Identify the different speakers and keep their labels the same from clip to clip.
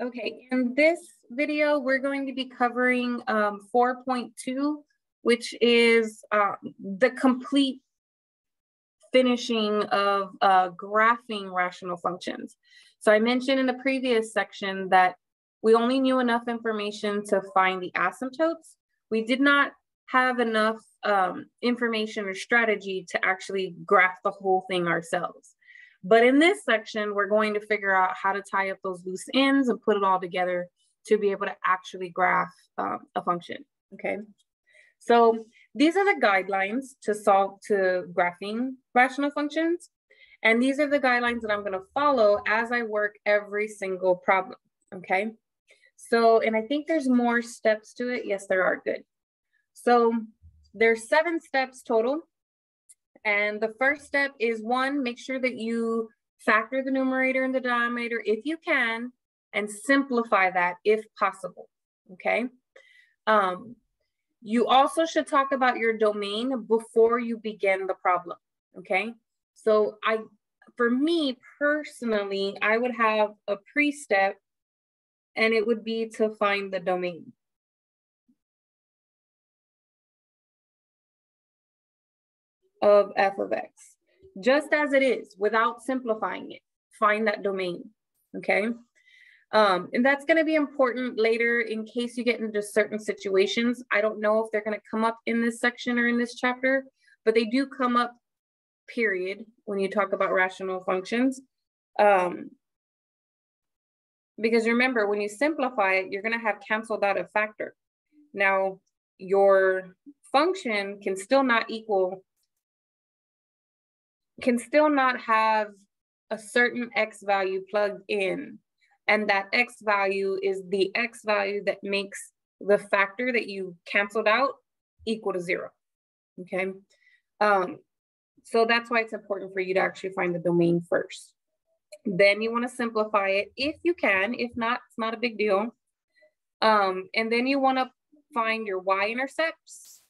Speaker 1: Okay, in this video, we're going to be covering um, 4.2, which is uh, the complete finishing of uh, graphing rational functions. So I mentioned in the previous section that we only knew enough information to find the asymptotes. We did not have enough um, information or strategy to actually graph the whole thing ourselves. But in this section, we're going to figure out how to tie up those loose ends and put it all together to be able to actually graph um, a function, okay? So these are the guidelines to solve to graphing rational functions. And these are the guidelines that I'm gonna follow as I work every single problem, okay? So, and I think there's more steps to it. Yes, there are, good. So there's seven steps total. And the first step is one, make sure that you factor the numerator and the denominator if you can, and simplify that if possible, okay? Um, you also should talk about your domain before you begin the problem, okay? So I, for me personally, I would have a pre-step and it would be to find the domain. Of f of x, just as it is without simplifying it. Find that domain, okay? Um, and that's gonna be important later in case you get into certain situations. I don't know if they're gonna come up in this section or in this chapter, but they do come up, period, when you talk about rational functions. Um, because remember, when you simplify it, you're gonna have canceled out a factor. Now, your function can still not equal can still not have a certain X value plugged in. And that X value is the X value that makes the factor that you canceled out equal to zero, okay? Um, so that's why it's important for you to actually find the domain first. Then you wanna simplify it if you can, if not, it's not a big deal. Um, and then you wanna find your y-intercepts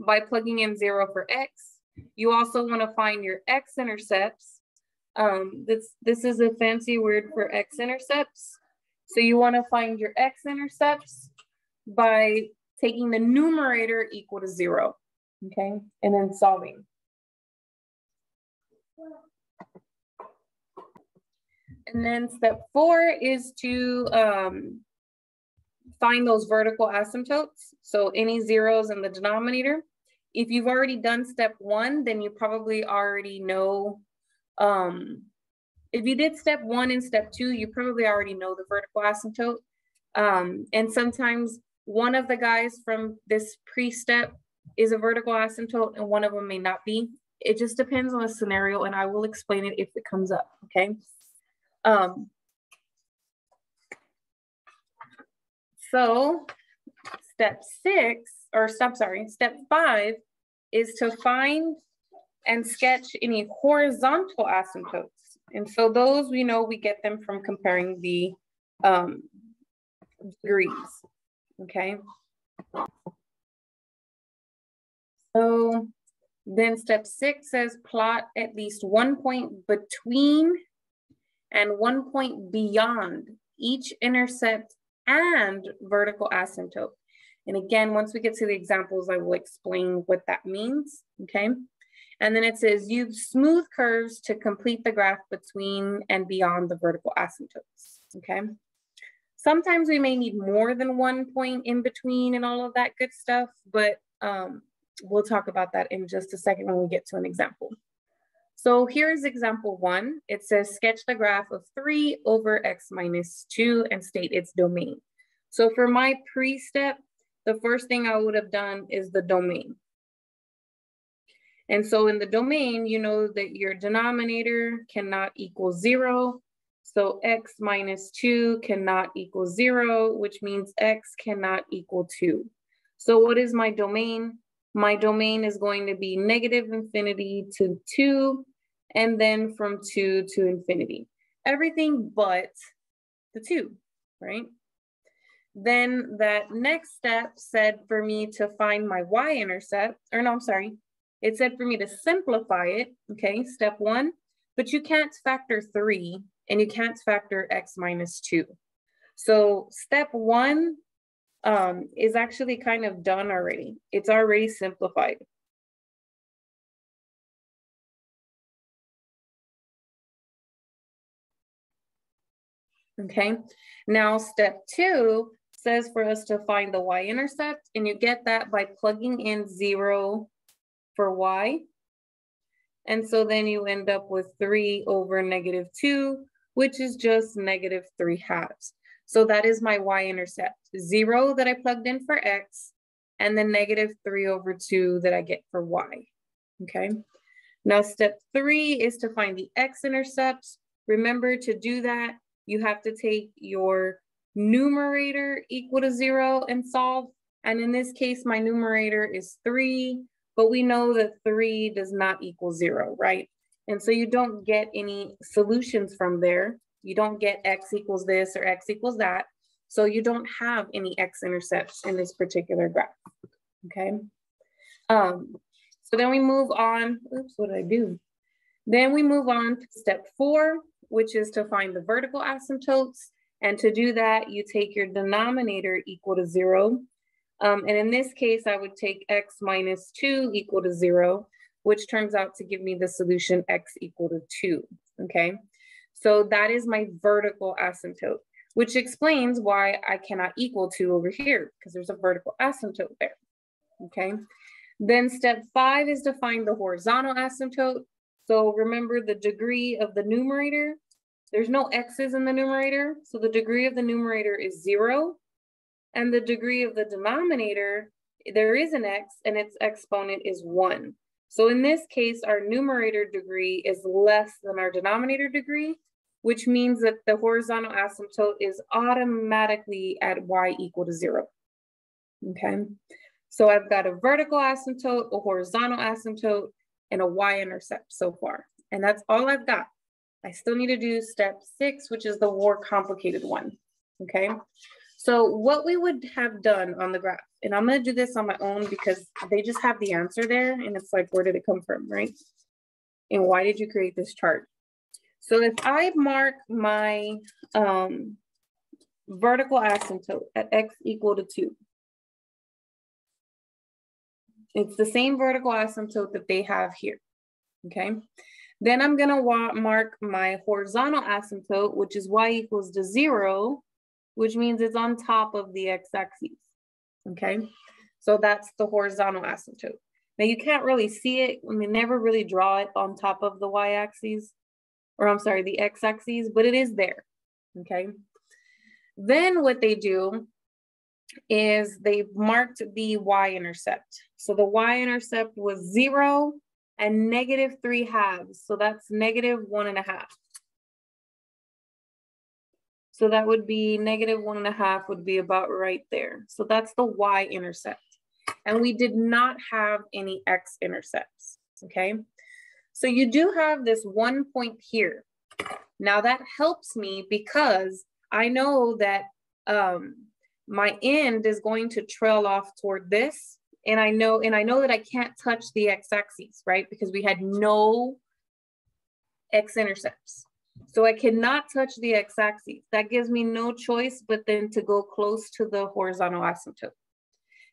Speaker 1: by plugging in zero for X you also want to find your x-intercepts. Um, this, this is a fancy word for x-intercepts. So you want to find your x-intercepts by taking the numerator equal to zero, okay? And then solving. And then step four is to um, find those vertical asymptotes. So any zeros in the denominator. If you've already done step one, then you probably already know. Um, if you did step one and step two, you probably already know the vertical asymptote. Um, and sometimes one of the guys from this pre-step is a vertical asymptote and one of them may not be. It just depends on the scenario and I will explain it if it comes up, okay? Um, so step six, or step, sorry, step five is to find and sketch any horizontal asymptotes. And so those we know we get them from comparing the um, degrees, okay? So then step six says plot at least one point between and one point beyond each intercept and vertical asymptote. And again, once we get to the examples, I will explain what that means, okay? And then it says use smooth curves to complete the graph between and beyond the vertical asymptotes, okay? Sometimes we may need more than one point in between and all of that good stuff, but um, we'll talk about that in just a second when we get to an example. So here's example one. It says sketch the graph of three over x minus two and state its domain. So for my pre-step, the first thing I would have done is the domain. And so in the domain, you know that your denominator cannot equal zero. So x minus two cannot equal zero, which means x cannot equal two. So what is my domain? My domain is going to be negative infinity to two, and then from two to infinity. Everything but the two, right? Then that next step said for me to find my y-intercept, or no, I'm sorry. It said for me to simplify it, okay, step one, but you can't factor three and you can't factor x minus two. So step one um, is actually kind of done already. It's already simplified. Okay, now step two says for us to find the y-intercept and you get that by plugging in zero for y. And so then you end up with three over negative two, which is just negative three halves. So that is my y-intercept, zero that I plugged in for x, and then negative three over two that I get for y, okay? Now step three is to find the x-intercept. Remember to do that, you have to take your numerator equal to zero and solve. And in this case, my numerator is three, but we know that three does not equal zero, right? And so you don't get any solutions from there. You don't get x equals this or x equals that. So you don't have any x-intercepts in this particular graph, okay? Um, so then we move on, oops, what did I do? Then we move on to step four, which is to find the vertical asymptotes. And to do that, you take your denominator equal to zero. Um, and in this case, I would take x minus two equal to zero, which turns out to give me the solution x equal to two, okay? So that is my vertical asymptote, which explains why I cannot equal two over here because there's a vertical asymptote there, okay? Then step five is to find the horizontal asymptote. So remember the degree of the numerator, there's no x's in the numerator. So the degree of the numerator is zero. And the degree of the denominator, there is an x and its exponent is one. So in this case, our numerator degree is less than our denominator degree which means that the horizontal asymptote is automatically at y equal to zero. Okay, so I've got a vertical asymptote, a horizontal asymptote, and a y-intercept so far. And that's all I've got. I still need to do step six, which is the more complicated one. Okay, so what we would have done on the graph, and I'm gonna do this on my own because they just have the answer there and it's like, where did it come from, right? And why did you create this chart? So if I mark my um, vertical asymptote at x equal to two, it's the same vertical asymptote that they have here, okay? Then I'm gonna mark my horizontal asymptote, which is y equals to zero, which means it's on top of the x-axis, okay? So that's the horizontal asymptote. Now you can't really see it, I mean, never really draw it on top of the y-axis, or I'm sorry, the x-axis, but it is there, okay? Then what they do is they marked the y-intercept. So the y-intercept was zero and negative three halves. So that's negative one and a half. So that would be negative one and a half would be about right there. So that's the y-intercept. And we did not have any x-intercepts, okay? So you do have this one point here. Now that helps me because I know that um, my end is going to trail off toward this. And I know, and I know that I can't touch the x-axis, right? Because we had no x-intercepts. So I cannot touch the x-axis. That gives me no choice but then to go close to the horizontal asymptote.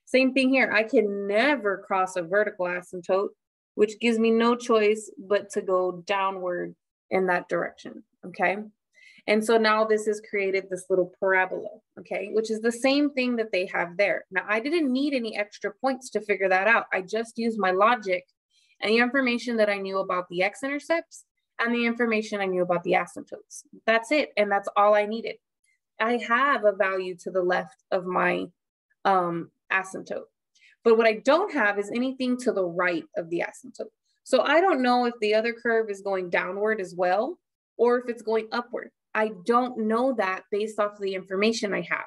Speaker 1: Same thing here. I can never cross a vertical asymptote which gives me no choice but to go downward in that direction, okay? And so now this has created this little parabola, okay, which is the same thing that they have there. Now, I didn't need any extra points to figure that out. I just used my logic and the information that I knew about the x-intercepts and the information I knew about the asymptotes. That's it, and that's all I needed. I have a value to the left of my um, asymptote. But what I don't have is anything to the right of the asymptote. So I don't know if the other curve is going downward as well, or if it's going upward. I don't know that based off the information I have.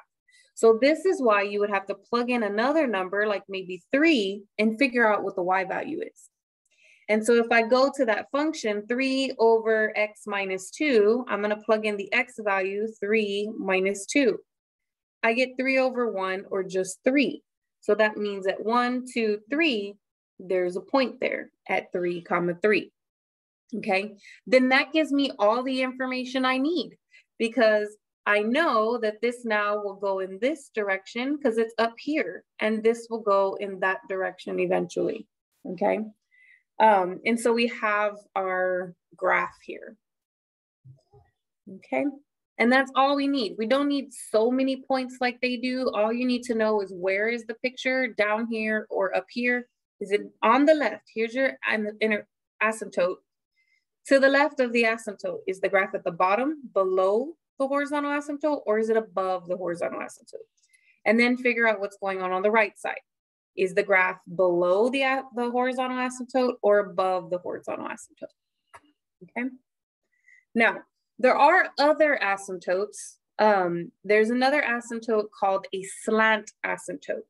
Speaker 1: So this is why you would have to plug in another number, like maybe three, and figure out what the y value is. And so if I go to that function, 3 over x minus 2, I'm going to plug in the x value, 3 minus 2. I get 3 over 1, or just 3. So that means at one, two, three, there's a point there at three comma three. Okay, then that gives me all the information I need because I know that this now will go in this direction because it's up here and this will go in that direction eventually, okay? Um, and so we have our graph here, okay? And that's all we need. We don't need so many points like they do. All you need to know is where is the picture down here or up here? Is it on the left? Here's your inner asymptote. To the left of the asymptote, is the graph at the bottom below the horizontal asymptote or is it above the horizontal asymptote? And then figure out what's going on on the right side. Is the graph below the, the horizontal asymptote or above the horizontal asymptote? Okay. Now, there are other asymptotes. Um, there's another asymptote called a slant asymptote.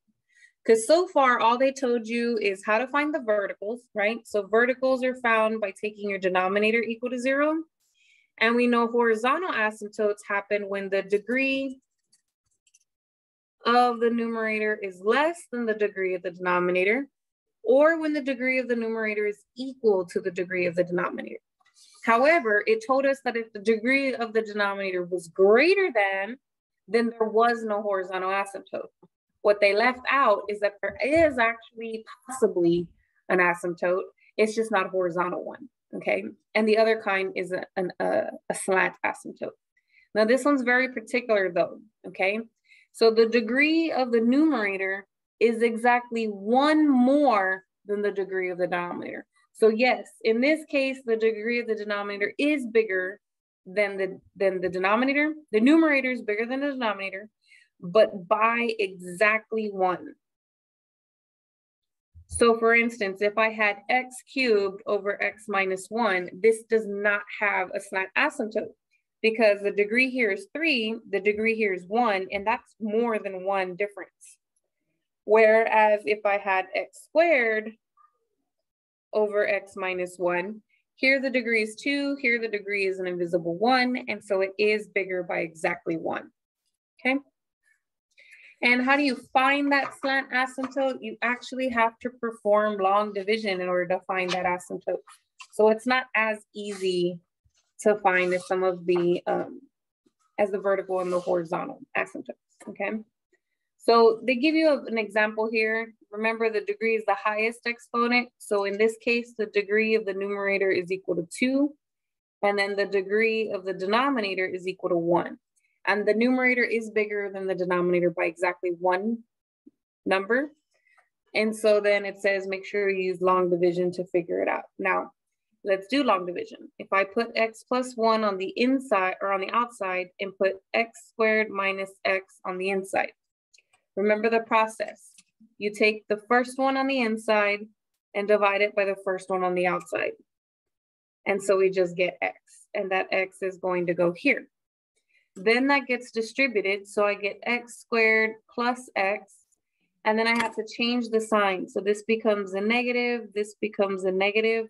Speaker 1: Because so far, all they told you is how to find the verticals, right? So verticals are found by taking your denominator equal to zero. And we know horizontal asymptotes happen when the degree of the numerator is less than the degree of the denominator, or when the degree of the numerator is equal to the degree of the denominator. However, it told us that if the degree of the denominator was greater than, then there was no horizontal asymptote. What they left out is that there is actually possibly an asymptote, it's just not a horizontal one, okay? And the other kind is a, an, a, a slant asymptote. Now this one's very particular though, okay? So the degree of the numerator is exactly one more than the degree of the denominator. So yes, in this case, the degree of the denominator is bigger than the, than the denominator. The numerator is bigger than the denominator, but by exactly one. So for instance, if I had x cubed over x minus one, this does not have a slant asymptote because the degree here is three, the degree here is one, and that's more than one difference. Whereas if I had x squared over x minus one. Here the degree is two, here the degree is an invisible one, and so it is bigger by exactly one, okay? And how do you find that slant asymptote? You actually have to perform long division in order to find that asymptote. So it's not as easy to find as some of the, um, as the vertical and the horizontal asymptotes, okay? So they give you an example here. Remember the degree is the highest exponent. So in this case, the degree of the numerator is equal to two. And then the degree of the denominator is equal to one. And the numerator is bigger than the denominator by exactly one number. And so then it says, make sure you use long division to figure it out. Now, let's do long division. If I put x plus one on the inside or on the outside and put x squared minus x on the inside, Remember the process. You take the first one on the inside and divide it by the first one on the outside. And so we just get x, and that x is going to go here. Then that gets distributed, so I get x squared plus x, and then I have to change the sign. So this becomes a negative, this becomes a negative.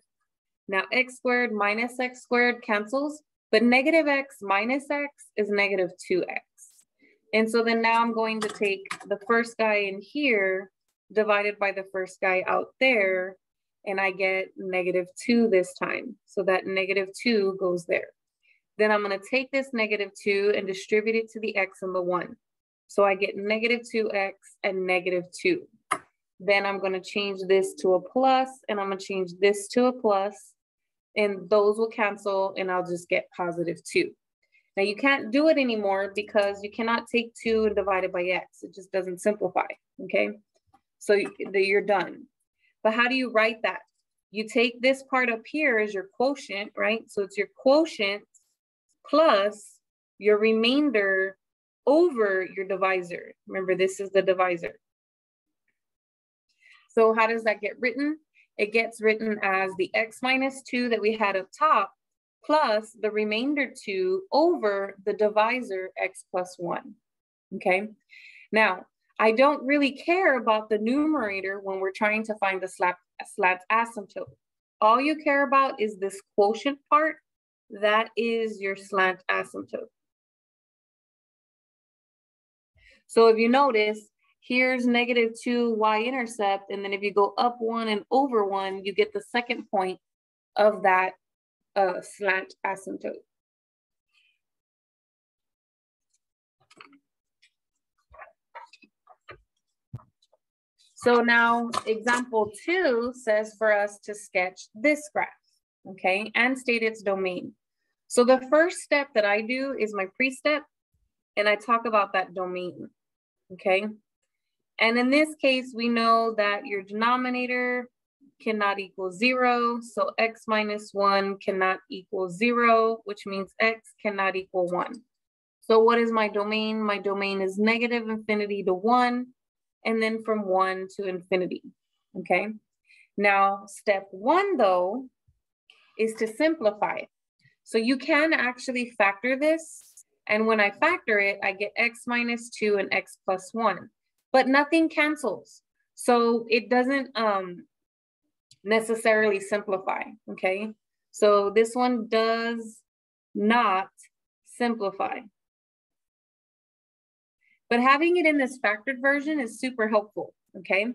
Speaker 1: Now x squared minus x squared cancels, but negative x minus x is negative 2x. And so then now I'm going to take the first guy in here divided by the first guy out there, and I get negative two this time. So that negative two goes there. Then I'm gonna take this negative two and distribute it to the x and the one. So I get negative two x and negative two. Then I'm gonna change this to a plus and I'm gonna change this to a plus and those will cancel and I'll just get positive two. Now you can't do it anymore because you cannot take two and divide it by x. It just doesn't simplify, okay? So you're done. But how do you write that? You take this part up here as your quotient, right? So it's your quotient plus your remainder over your divisor. Remember, this is the divisor. So how does that get written? It gets written as the x minus 2 that we had up top plus the remainder two over the divisor x plus one, okay? Now, I don't really care about the numerator when we're trying to find the slant, slant asymptote. All you care about is this quotient part. That is your slant asymptote. So if you notice, here's negative two y-intercept, and then if you go up one and over one, you get the second point of that uh, slant asymptote. So now example two says for us to sketch this graph, okay, and state its domain. So the first step that I do is my pre-step, and I talk about that domain, okay? And in this case, we know that your denominator cannot equal zero, so x minus one cannot equal zero, which means x cannot equal one. So what is my domain? My domain is negative infinity to one, and then from one to infinity, okay? Now, step one though, is to simplify it. So you can actually factor this. And when I factor it, I get x minus two and x plus one, but nothing cancels. So it doesn't um, necessarily simplify, okay? So this one does not simplify. But having it in this factored version is super helpful, okay?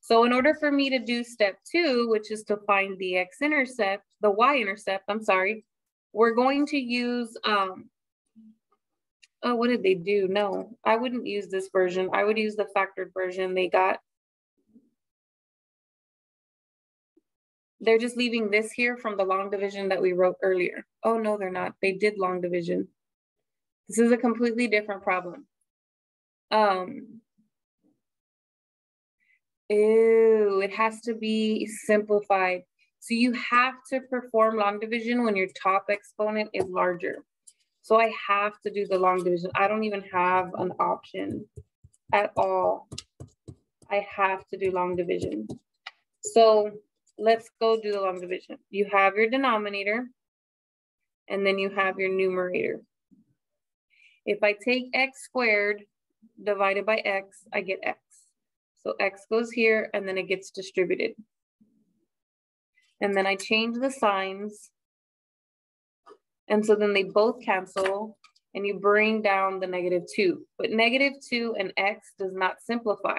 Speaker 1: So in order for me to do step two, which is to find the x-intercept, the y-intercept, I'm sorry, we're going to use, um, oh, what did they do? No, I wouldn't use this version. I would use the factored version they got. They're just leaving this here from the long division that we wrote earlier. Oh, no, they're not. They did long division. This is a completely different problem. Um, ew, it has to be simplified. So you have to perform long division when your top exponent is larger. So I have to do the long division. I don't even have an option at all. I have to do long division. So let's go do the long division. You have your denominator and then you have your numerator. If I take x squared divided by x, I get x. So x goes here and then it gets distributed. And then I change the signs. And so then they both cancel and you bring down the negative two. But negative two and x does not simplify.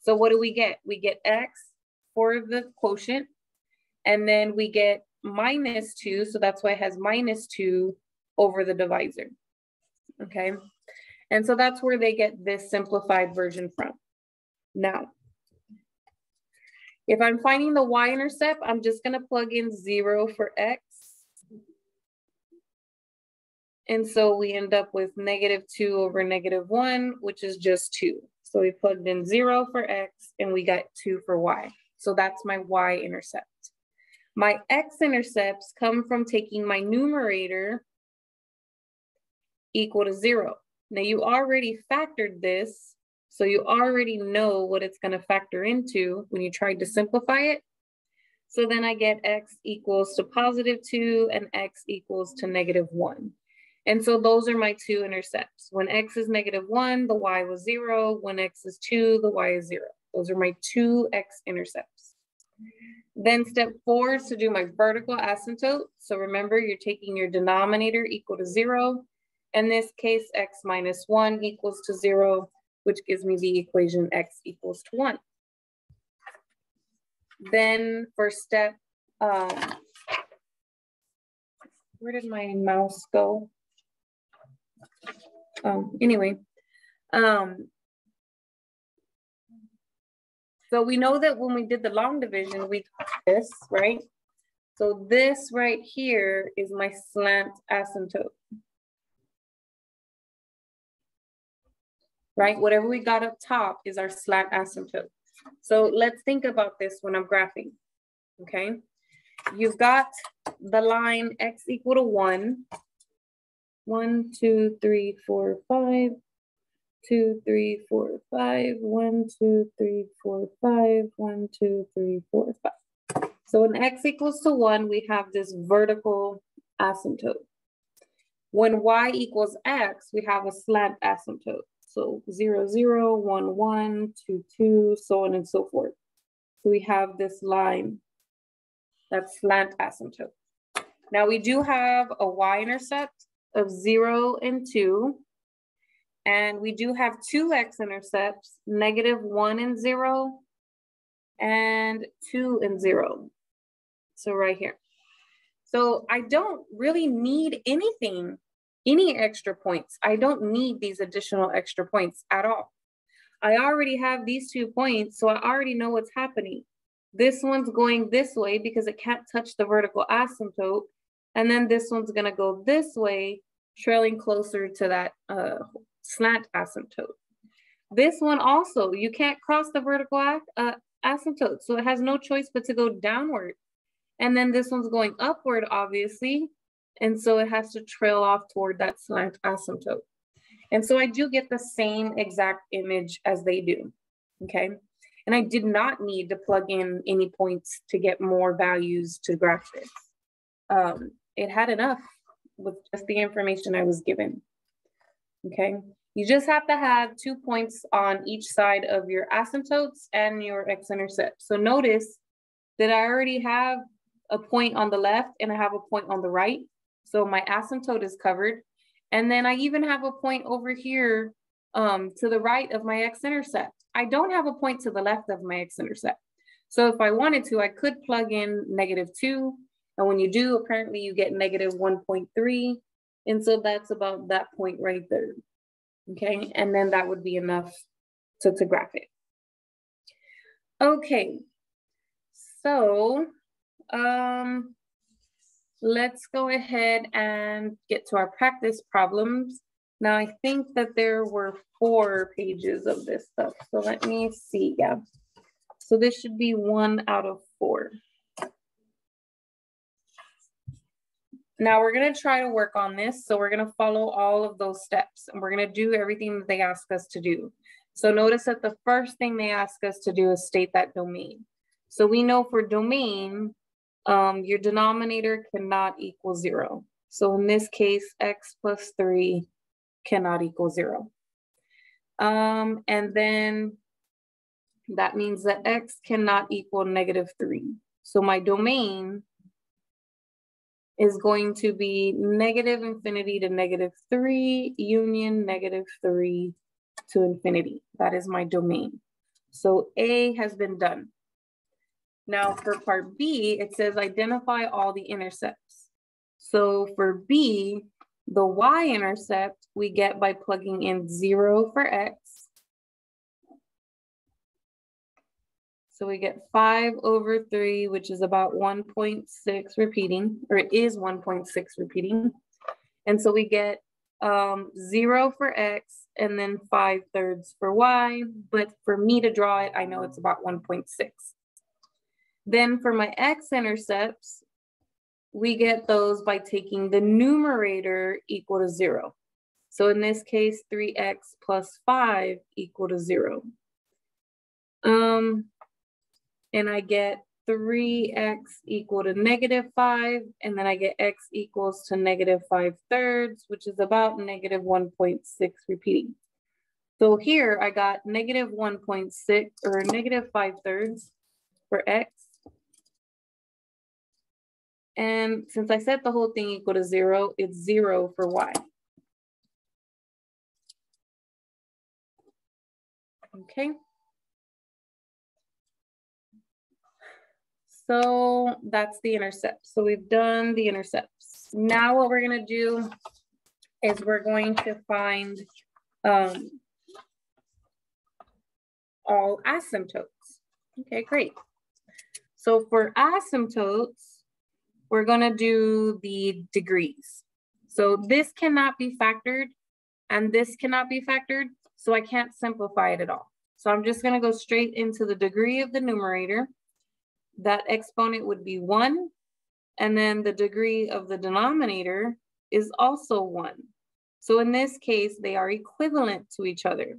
Speaker 1: So what do we get? We get x for the quotient and then we get minus two. So that's why it has minus two over the divisor. Okay. And so that's where they get this simplified version from. Now, if I'm finding the y-intercept, I'm just gonna plug in zero for x. And so we end up with negative two over negative one, which is just two. So we plugged in zero for x and we got two for y. So that's my y-intercept. My x-intercepts come from taking my numerator equal to zero. Now you already factored this, so you already know what it's gonna factor into when you try to simplify it. So then I get x equals to positive two and x equals to negative one. And so those are my two intercepts. When x is negative one, the y was zero. When x is two, the y is zero. Those are my two x intercepts. Then step four is to do my vertical asymptote. So remember, you're taking your denominator equal to zero in this case, x minus one equals to zero, which gives me the equation x equals to one. Then for step, um, where did my mouse go? Um, anyway, um, so we know that when we did the long division, we got this, right? So this right here is my slant asymptote. Right? Whatever we got up top is our slant asymptote. So let's think about this when I'm graphing, okay? You've got the line x equal to one. One, two, three, four, five. Two, three, four, five. One, two, three, four, five. One, two, three, four, five. So when x equals to one, we have this vertical asymptote. When y equals x, we have a slant asymptote. So zero, zero, one, one, two, two, so on and so forth. So we have this line that's slant asymptote. Now we do have a y-intercept of zero and two, and we do have two x-intercepts, negative one and zero, and two and zero. So right here. So I don't really need anything any extra points. I don't need these additional extra points at all. I already have these two points, so I already know what's happening. This one's going this way because it can't touch the vertical asymptote. And then this one's gonna go this way, trailing closer to that uh, slant asymptote. This one also, you can't cross the vertical uh, asymptote, so it has no choice but to go downward. And then this one's going upward, obviously, and so it has to trail off toward that slant asymptote. And so I do get the same exact image as they do, okay? And I did not need to plug in any points to get more values to graph this. Um, it had enough with just the information I was given, okay? You just have to have two points on each side of your asymptotes and your x-intercept. So notice that I already have a point on the left and I have a point on the right. So my asymptote is covered. And then I even have a point over here um, to the right of my x-intercept. I don't have a point to the left of my x-intercept. So if I wanted to, I could plug in negative two. And when you do, apparently you get negative 1.3. And so that's about that point right there okay? And then that would be enough to, to graph it. Okay, so um, let's go ahead and get to our practice problems. Now I think that there were four pages of this stuff. So let me see, yeah. So this should be one out of four. Now we're gonna try to work on this. So we're gonna follow all of those steps and we're gonna do everything that they ask us to do. So notice that the first thing they ask us to do is state that domain. So we know for domain, um, your denominator cannot equal zero. So in this case, x plus three cannot equal zero. Um, and then that means that x cannot equal negative three. So my domain is going to be negative infinity to negative three, union negative three to infinity. That is my domain. So A has been done. Now for part B, it says identify all the intercepts. So for B, the y-intercept we get by plugging in zero for x, So we get five over three, which is about 1.6 repeating, or it is 1.6 repeating. And so we get um, zero for X and then five thirds for Y. But for me to draw it, I know it's about 1.6. Then for my X-intercepts, we get those by taking the numerator equal to zero. So in this case, 3x plus 5 equal to 0. Um, and I get 3x equal to negative 5, and then I get x equals to negative 5 thirds, which is about negative 1.6 repeating. So here I got negative 1.6 or negative 5 thirds for x. And since I set the whole thing equal to 0, it's 0 for y. Okay. So that's the intercept. So we've done the intercepts. Now what we're gonna do is we're going to find um, all asymptotes. Okay, great. So for asymptotes, we're gonna do the degrees. So this cannot be factored and this cannot be factored, so I can't simplify it at all. So I'm just gonna go straight into the degree of the numerator that exponent would be one, and then the degree of the denominator is also one. So in this case, they are equivalent to each other.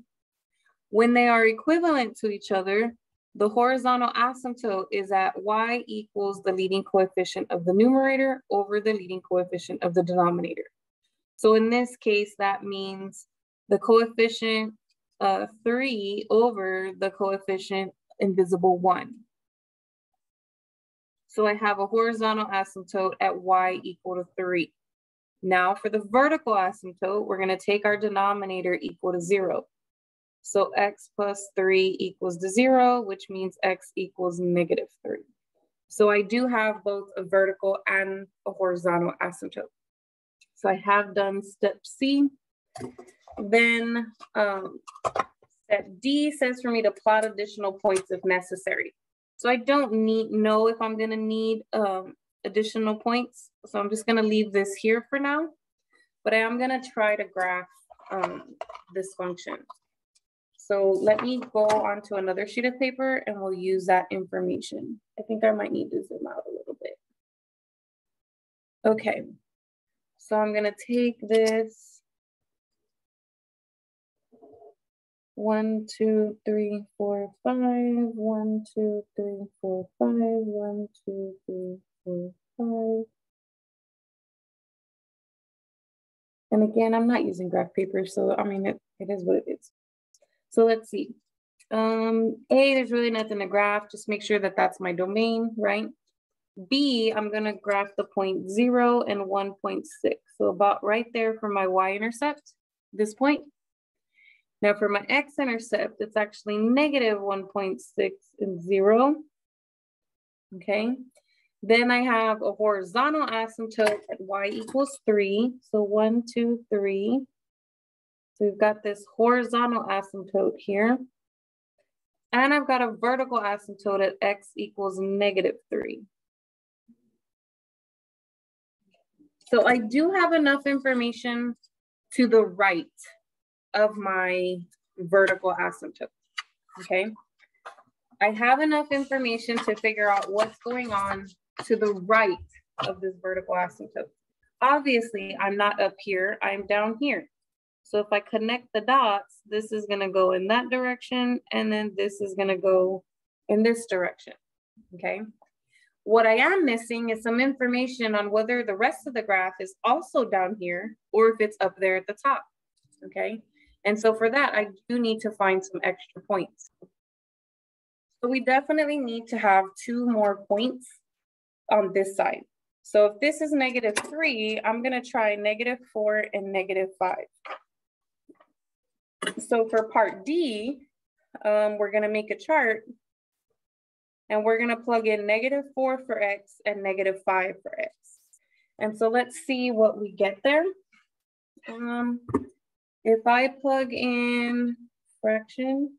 Speaker 1: When they are equivalent to each other, the horizontal asymptote is at y equals the leading coefficient of the numerator over the leading coefficient of the denominator. So in this case, that means the coefficient uh, three over the coefficient invisible one. So I have a horizontal asymptote at y equal to three. Now for the vertical asymptote, we're gonna take our denominator equal to zero. So x plus three equals to zero, which means x equals negative three. So I do have both a vertical and a horizontal asymptote. So I have done step C. Then um, step D says for me to plot additional points if necessary. So I don't need know if I'm gonna need um, additional points. So I'm just gonna leave this here for now, but I am gonna try to graph um, this function. So let me go onto another sheet of paper and we'll use that information. I think I might need to zoom out a little bit. Okay, so I'm gonna take this one, two, three, four, five, one, two, three, four, five, one, two, three, four, five. And again, I'm not using graph paper, so I mean, it, it is what it is. So let's see. Um, A, there's really nothing to graph. Just make sure that that's my domain, right? B, I'm gonna graph the point zero and 1.6. So about right there for my y-intercept, this point. Now for my x-intercept, it's actually negative 1.6 and zero. Okay. Then I have a horizontal asymptote at y equals three. So one, two, three. So we've got this horizontal asymptote here. And I've got a vertical asymptote at x equals negative three. So I do have enough information to the right of my vertical asymptote, okay? I have enough information to figure out what's going on to the right of this vertical asymptote. Obviously, I'm not up here, I'm down here. So if I connect the dots, this is gonna go in that direction, and then this is gonna go in this direction, okay? What I am missing is some information on whether the rest of the graph is also down here or if it's up there at the top, okay? And so for that, I do need to find some extra points. So we definitely need to have two more points on this side. So if this is negative three, I'm gonna try negative four and negative five. So for part D, um, we're gonna make a chart and we're gonna plug in negative four for X and negative five for X. And so let's see what we get there. Um, if I plug in fraction,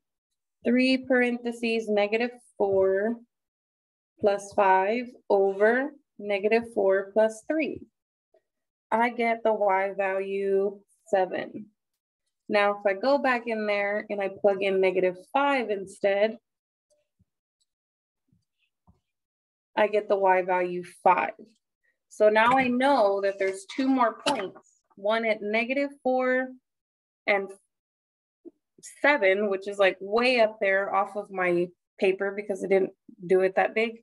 Speaker 1: three parentheses, negative four plus five over negative four plus three, I get the Y value seven. Now, if I go back in there and I plug in negative five instead, I get the y value five. So now I know that there's two more points, one at negative four and seven, which is like way up there off of my paper because I didn't do it that big.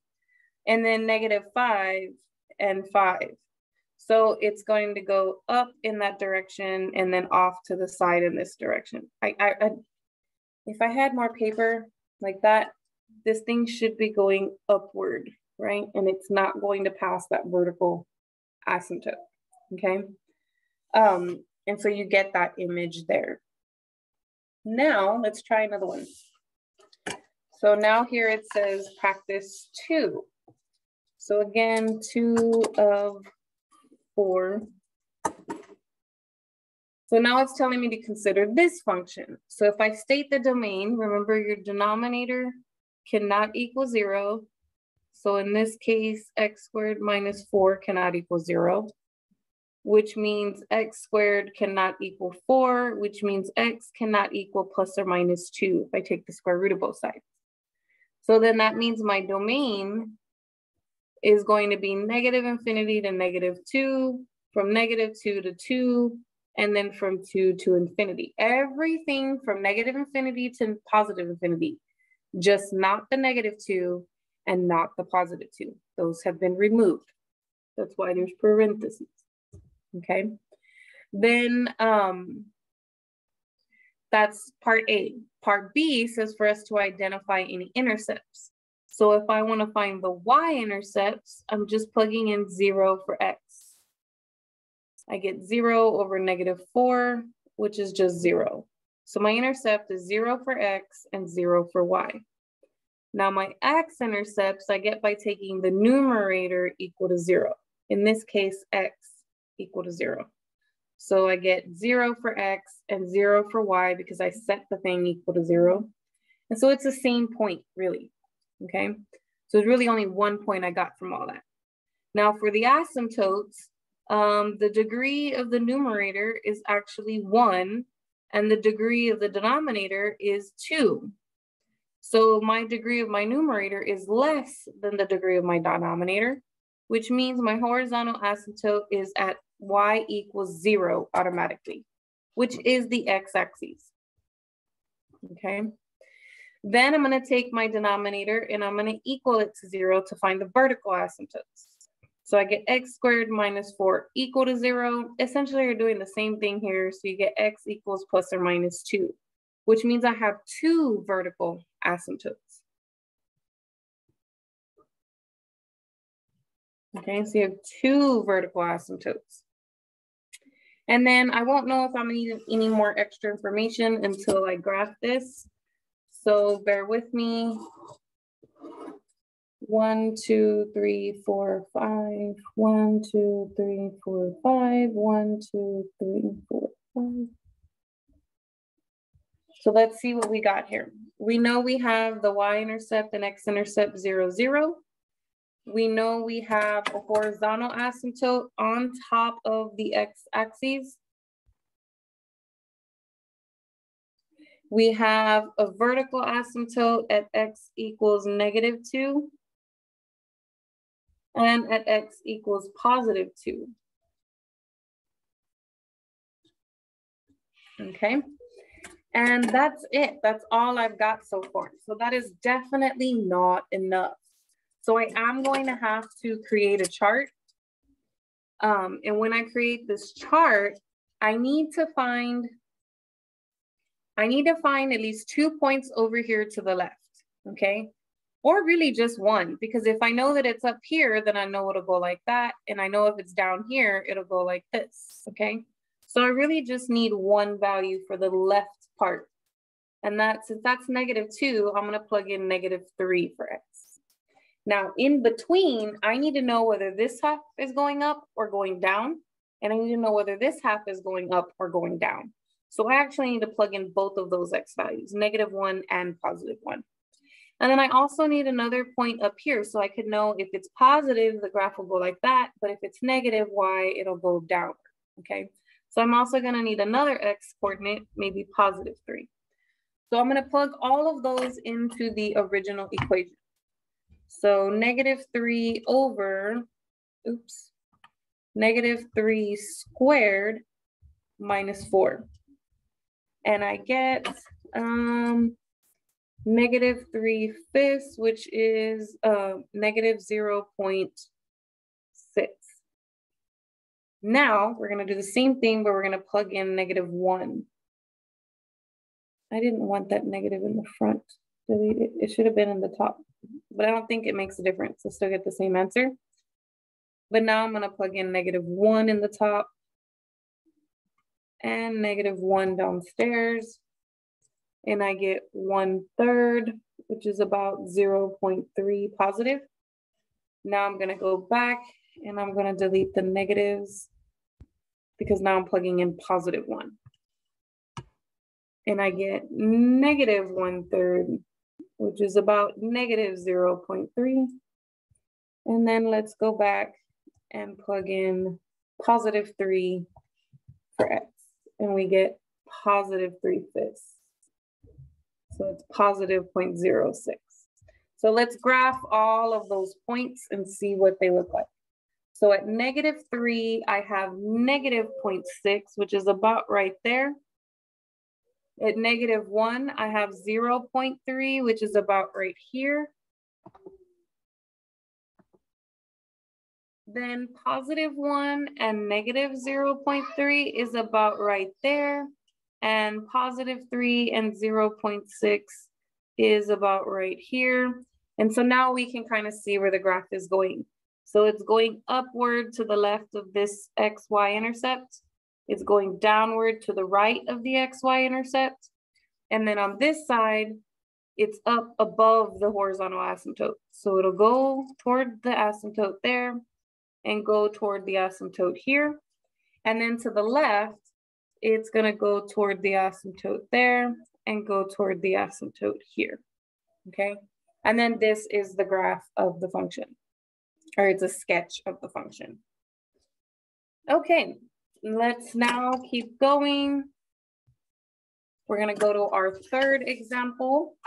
Speaker 1: And then negative five and five. So it's going to go up in that direction and then off to the side in this direction. I, I, I if I had more paper like that, this thing should be going upward right? And it's not going to pass that vertical asymptote, okay? Um, and so you get that image there. Now let's try another one. So now here it says practice two. So again, two of four. So now it's telling me to consider this function. So if I state the domain, remember your denominator cannot equal zero, so in this case, x squared minus four cannot equal zero, which means x squared cannot equal four, which means x cannot equal plus or minus two if I take the square root of both sides. So then that means my domain is going to be negative infinity to negative two, from negative two to two, and then from two to infinity. Everything from negative infinity to positive infinity, just not the negative two and not the positive two. Those have been removed. That's why there's parentheses, okay? Then um, that's part A. Part B says for us to identify any intercepts. So if I wanna find the y-intercepts, I'm just plugging in zero for x. I get zero over negative four, which is just zero. So my intercept is zero for x and zero for y. Now my x-intercepts I get by taking the numerator equal to zero. In this case, x equal to zero. So I get zero for X and zero for Y because I set the thing equal to zero. And so it's the same point really, okay? So it's really only one point I got from all that. Now for the asymptotes, um, the degree of the numerator is actually one and the degree of the denominator is two. So my degree of my numerator is less than the degree of my denominator, which means my horizontal asymptote is at y equals zero automatically, which is the x-axis, okay? Then I'm gonna take my denominator and I'm gonna equal it to zero to find the vertical asymptotes. So I get x squared minus four equal to zero. Essentially, you're doing the same thing here. So you get x equals plus or minus two, which means I have two vertical asymptotes. Okay, so you have two vertical asymptotes. And then I won't know if I'm gonna need any more extra information until I graph this. So bear with me. One, two, three, four, five. One, two, three, four, five. One, two, three, four, five. So let's see what we got here. We know we have the y-intercept and x-intercept zero, zero. We know we have a horizontal asymptote on top of the x-axis. We have a vertical asymptote at x equals negative two and at x equals positive two. Okay, and that's it. That's all I've got so far. So that is definitely not enough. So I am going to have to create a chart. Um, and when I create this chart, I need to find, I need to find at least two points over here to the left, okay? Or really just one, because if I know that it's up here, then I know it'll go like that. And I know if it's down here, it'll go like this, okay? So I really just need one value for the left part. And that, since that's negative two, I'm gonna plug in negative three for x. Now in between, I need to know whether this half is going up or going down. And I need to know whether this half is going up or going down. So I actually need to plug in both of those x values, negative one and positive one. And then I also need another point up here so I could know if it's positive, the graph will go like that, but if it's negative y, it'll go downward, okay? So I'm also gonna need another x coordinate, maybe positive three. So I'm gonna plug all of those into the original equation. So negative three over, oops, negative three squared minus four. And I get um, negative three fifths, which is uh, negative 0 0.6. Now we're gonna do the same thing, but we're gonna plug in negative one. I didn't want that negative in the front. It. It should have been in the top, but I don't think it makes a difference. I still get the same answer. But now I'm gonna plug in negative one in the top and negative one downstairs. And I get one third, which is about 0.3 positive. Now I'm gonna go back and I'm gonna delete the negatives because now I'm plugging in positive one. And I get negative one third, which is about negative 0.3. And then let's go back and plug in positive three for X. And we get positive three fifths. So it's positive 0.06. So let's graph all of those points and see what they look like. So at negative three, I have negative 0.6, which is about right there. At negative one, I have 0.3, which is about right here. Then positive one and negative 0.3 is about right there. And positive three and 0.6 is about right here. And so now we can kind of see where the graph is going. So it's going upward to the left of this XY intercept. It's going downward to the right of the XY intercept. And then on this side, it's up above the horizontal asymptote. So it'll go toward the asymptote there and go toward the asymptote here. And then to the left, it's gonna go toward the asymptote there and go toward the asymptote here, okay? And then this is the graph of the function, or it's a sketch of the function. Okay, let's now keep going. We're gonna go to our third example.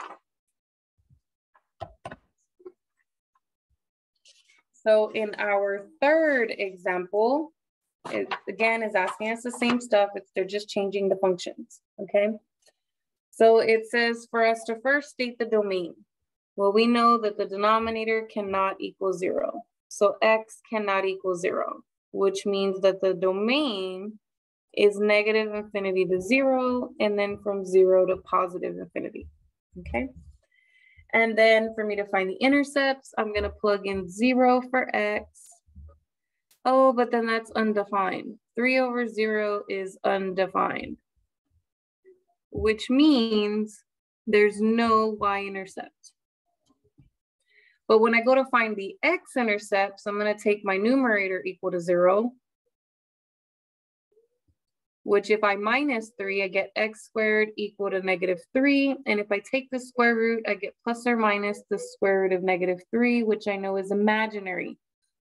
Speaker 1: So in our third example, it again is asking us the same stuff. It's they're just changing the functions, okay? So it says for us to first state the domain. Well, we know that the denominator cannot equal zero. So x cannot equal zero, which means that the domain is negative infinity to zero, and then from zero to positive infinity, okay? And then for me to find the intercepts, I'm gonna plug in zero for x. Oh, but then that's undefined. Three over zero is undefined, which means there's no y-intercept. But when I go to find the x-intercepts, I'm gonna take my numerator equal to zero which if I minus three, I get x squared equal to negative three. And if I take the square root, I get plus or minus the square root of negative three, which I know is imaginary.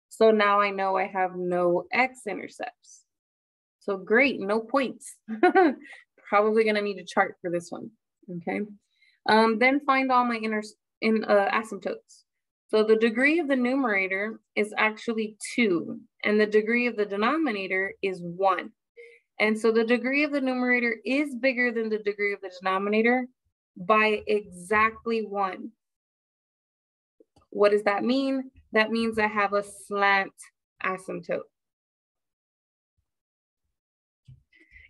Speaker 1: So now I know I have no x-intercepts. So great, no points. Probably gonna need a chart for this one, okay? Um, then find all my inner in uh, asymptotes. So the degree of the numerator is actually two, and the degree of the denominator is one. And so the degree of the numerator is bigger than the degree of the denominator by exactly one. What does that mean? That means I have a slant asymptote.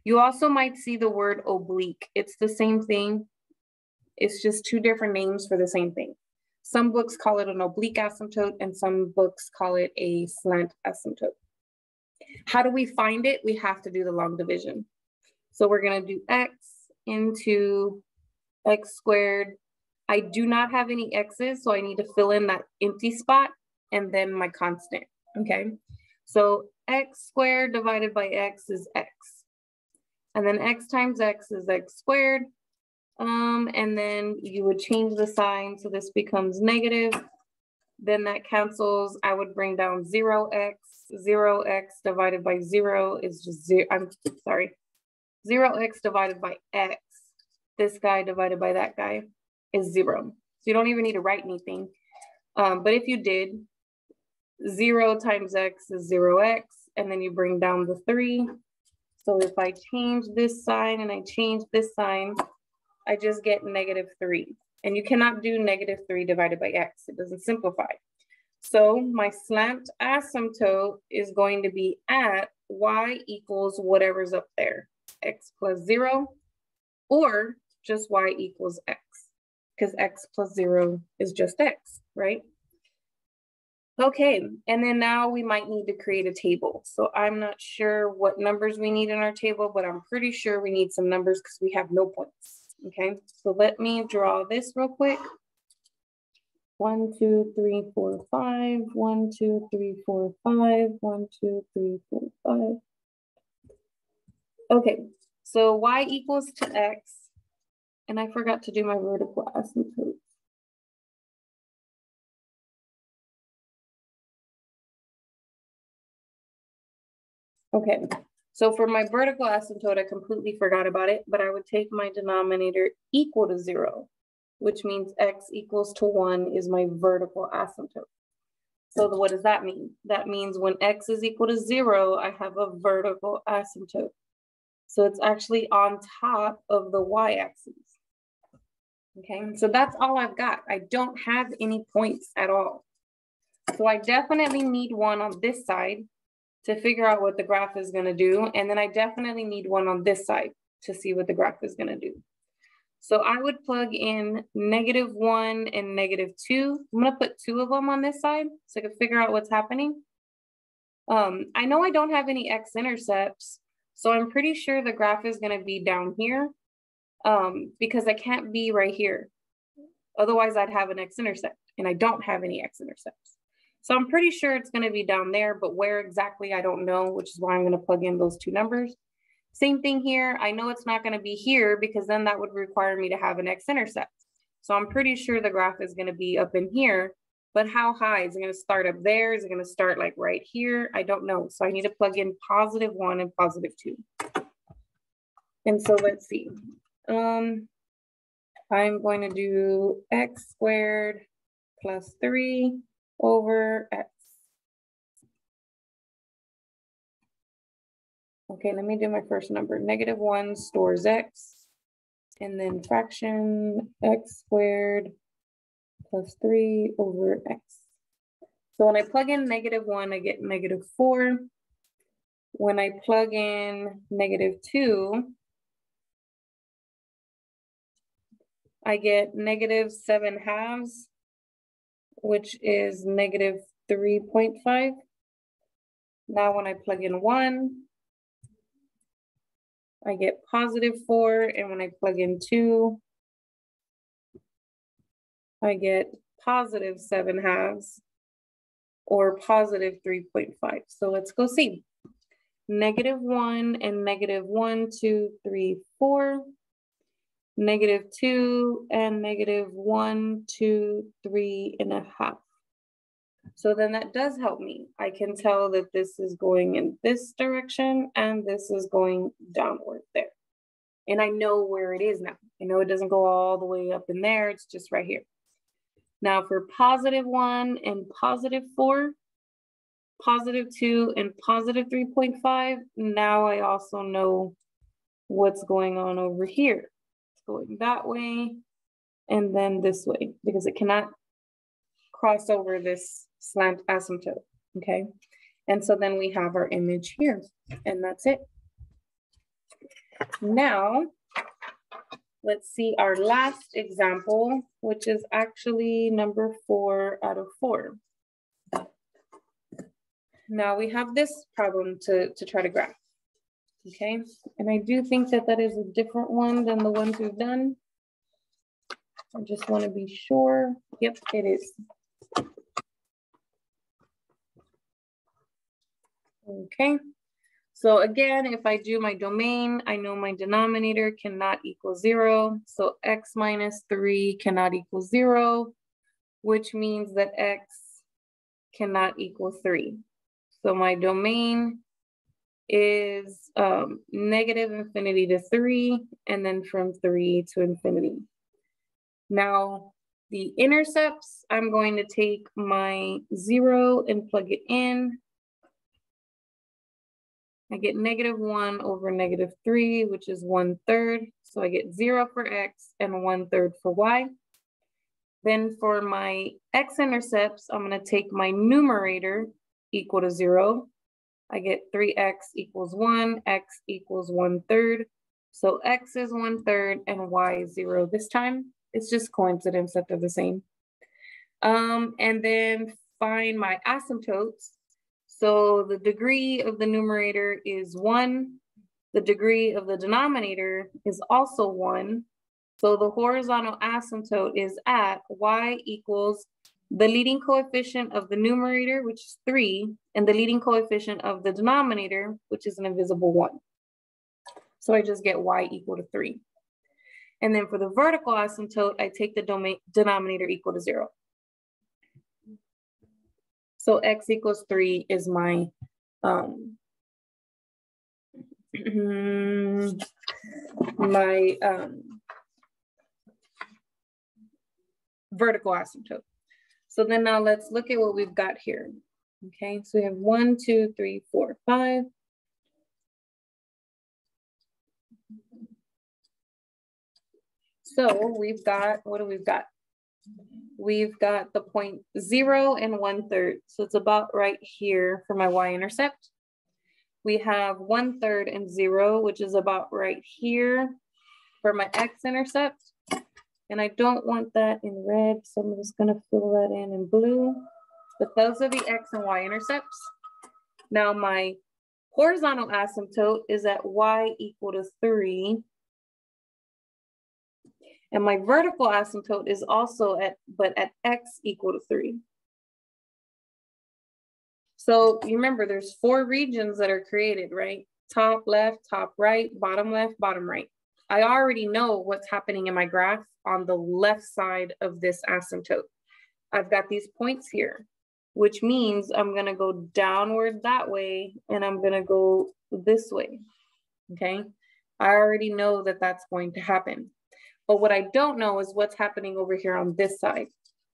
Speaker 1: You also might see the word oblique. It's the same thing. It's just two different names for the same thing. Some books call it an oblique asymptote and some books call it a slant asymptote. How do we find it? We have to do the long division. So we're gonna do x into x squared. I do not have any x's, so I need to fill in that empty spot and then my constant, okay? So x squared divided by x is x. And then x times x is x squared. Um, and then you would change the sign so this becomes negative. Then that cancels, I would bring down zero x divided by 0 is just 0. I'm sorry. 0x divided by x, this guy divided by that guy is 0. So you don't even need to write anything. Um, but if you did, 0 times x is 0x, and then you bring down the 3. So if I change this sign and I change this sign, I just get negative 3. And you cannot do negative 3 divided by x. It doesn't simplify. So my slant asymptote is going to be at y equals whatever's up there, x plus zero, or just y equals x, because x plus zero is just x, right? Okay, and then now we might need to create a table. So I'm not sure what numbers we need in our table, but I'm pretty sure we need some numbers because we have no points, okay? So let me draw this real quick. One, two, three, four, five. One, two, three, four, five. One, two, three, four, five. Okay, so y equals to x. And I forgot to do my vertical asymptote. Okay, so for my vertical asymptote, I completely forgot about it, but I would take my denominator equal to zero which means x equals to one is my vertical asymptote. So what does that mean? That means when x is equal to zero, I have a vertical asymptote. So it's actually on top of the y-axis. Okay, so that's all I've got. I don't have any points at all. So I definitely need one on this side to figure out what the graph is gonna do. And then I definitely need one on this side to see what the graph is gonna do. So I would plug in negative one and negative two. I'm gonna put two of them on this side so I can figure out what's happening. Um, I know I don't have any x-intercepts, so I'm pretty sure the graph is gonna be down here um, because I can't be right here. Otherwise I'd have an x-intercept and I don't have any x-intercepts. So I'm pretty sure it's gonna be down there, but where exactly, I don't know, which is why I'm gonna plug in those two numbers. Same thing here. I know it's not gonna be here because then that would require me to have an x-intercept. So I'm pretty sure the graph is gonna be up in here, but how high? Is it gonna start up there? Is it gonna start like right here? I don't know. So I need to plug in positive one and positive two. And so let's see. Um, I'm going to do x squared plus three over x. Okay, let me do my first number. Negative one stores x, and then fraction x squared plus three over x. So when I plug in negative one, I get negative four. When I plug in negative two, I get negative seven halves, which is negative 3.5. Now when I plug in one, I get positive four, and when I plug in two, I get positive seven halves or positive 3.5. So let's go see. Negative one and negative one, two, three, four. Negative two and negative one, two, three and a half. So then that does help me. I can tell that this is going in this direction and this is going downward there. And I know where it is now. I know it doesn't go all the way up in there. It's just right here. Now for positive one and positive four, positive two and positive 3.5, now I also know what's going on over here. It's going that way and then this way because it cannot cross over this slant asymptote, okay? And so then we have our image here and that's it. Now, let's see our last example, which is actually number four out of four. Now we have this problem to, to try to graph, okay? And I do think that that is a different one than the ones we've done. I just wanna be sure. Yep, it is. Okay, so again, if I do my domain, I know my denominator cannot equal zero. So x minus three cannot equal zero, which means that x cannot equal three. So my domain is um, negative infinity to three, and then from three to infinity. Now, the intercepts, I'm going to take my zero and plug it in. I get negative one over negative three, which is one third. So I get zero for X and one third for Y. Then for my X-intercepts, I'm gonna take my numerator equal to zero. I get three X equals one, X equals one third. So X is one third and Y is zero this time. It's just coincidence that they're the same. Um, and then find my asymptotes. So the degree of the numerator is one. The degree of the denominator is also one. So the horizontal asymptote is at y equals the leading coefficient of the numerator, which is three, and the leading coefficient of the denominator, which is an invisible one. So I just get y equal to three. And then for the vertical asymptote, I take the denominator equal to zero. So x equals three is my um, my um, vertical asymptote. So then now let's look at what we've got here. Okay, so we have one, two, three, four, five. So we've got, what do we've got? We've got the point zero and one third. So it's about right here for my y-intercept. We have one third and zero, which is about right here for my x-intercept. And I don't want that in red, so I'm just gonna fill that in in blue. But those are the x and y intercepts. Now my horizontal asymptote is at y equal to three and my vertical asymptote is also at, but at x equal to three. So you remember there's four regions that are created, right? Top left, top right, bottom left, bottom right. I already know what's happening in my graph on the left side of this asymptote. I've got these points here, which means I'm gonna go downward that way and I'm gonna go this way, okay? I already know that that's going to happen. But what I don't know is what's happening over here on this side.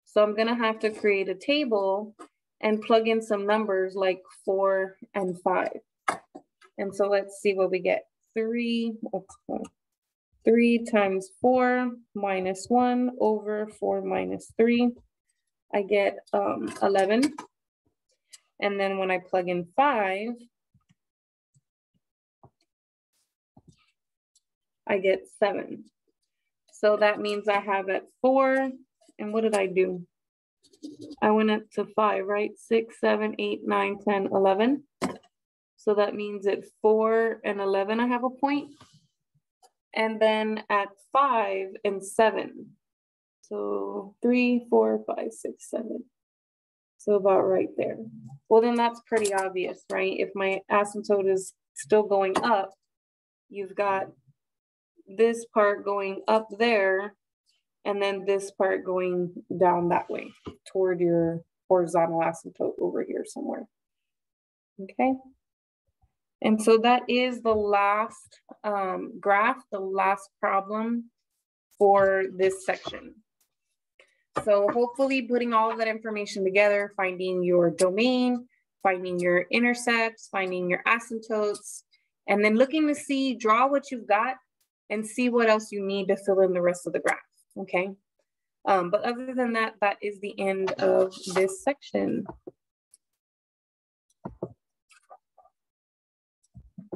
Speaker 1: So I'm gonna have to create a table and plug in some numbers like four and five. And so let's see what we get. Three, three times four minus one over four minus three. I get um, 11. And then when I plug in five, I get seven. So that means I have at four, and what did I do? I went up to five, right? Six, seven, eight, nine, 10, 11. So that means at four and 11, I have a point. And then at five and seven. So three, four, five, six, seven. So about right there. Well, then that's pretty obvious, right? If my asymptote is still going up, you've got this part going up there and then this part going down that way toward your horizontal asymptote over here somewhere. Okay. And so that is the last um, graph, the last problem for this section. So hopefully putting all of that information together, finding your domain, finding your intercepts, finding your asymptotes, and then looking to see, draw what you've got and see what else you need to fill in the rest of the graph, okay? Um, but other than that, that is the end of this section.